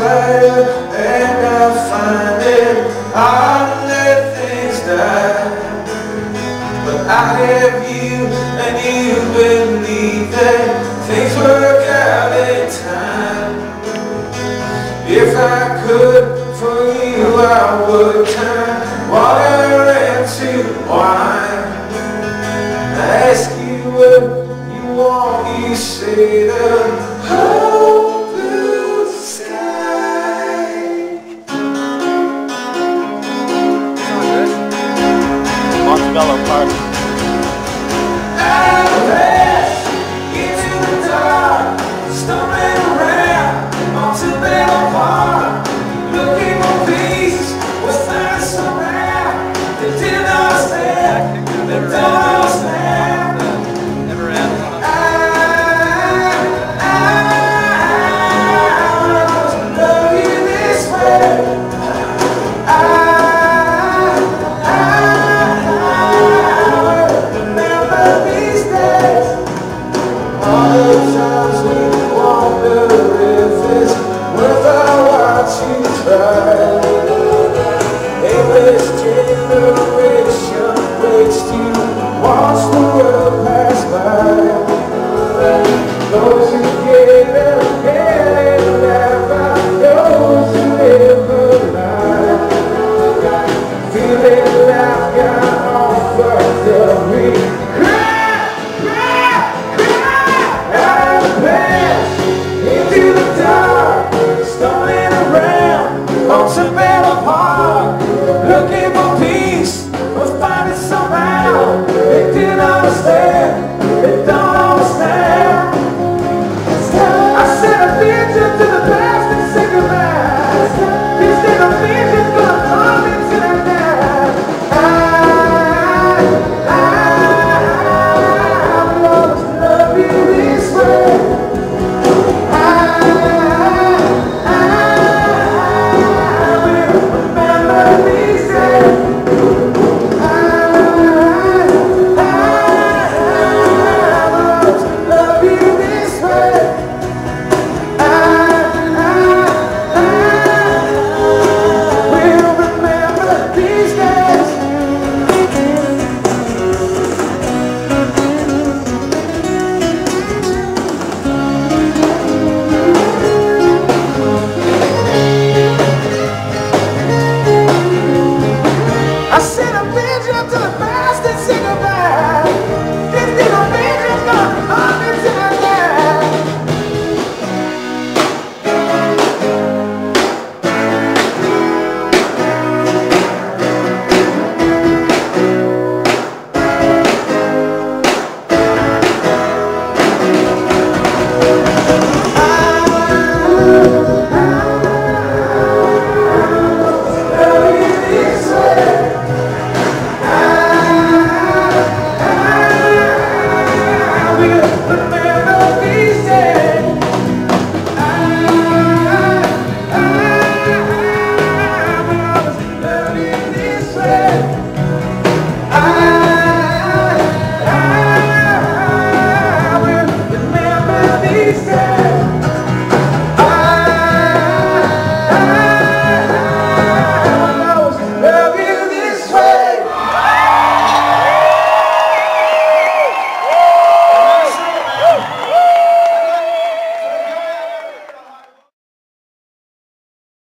and I find it hard to let things die. But I have you and you believe that things work out in time. If I could for you I would turn water into wine. Looking for peace, was fighting somehow. They didn't understand. 아빠.